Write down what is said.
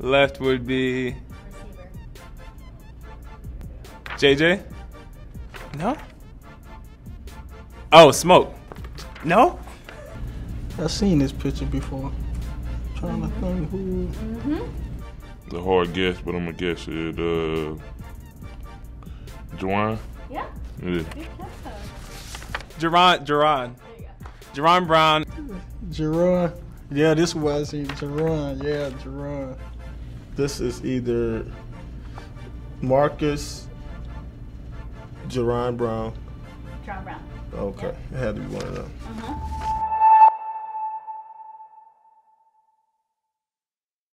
Left would be JJ. No. Oh, smoke. No. I've seen this picture before. trying to think who. The hard guess, but I'm gonna guess it. Uh, Juwan. Yeah. Yeah. Good job. Jaron. Jaron. There you go. Jaron Brown. Jaron. Yeah, this was in Jaron. Yeah, Jaron. This is either Marcus, Jaron Brown. John Brown. Okay, it had to be one of them. Uh-huh.